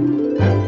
Música